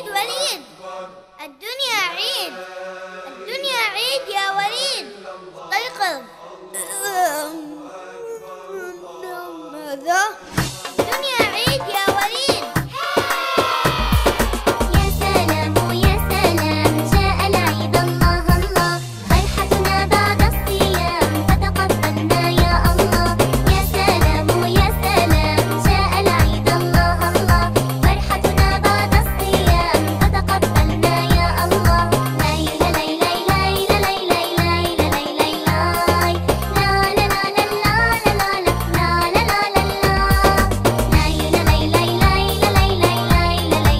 وليد وليد الدنيا عيد الدنيا عيد يا وليد استيقظ ماذا؟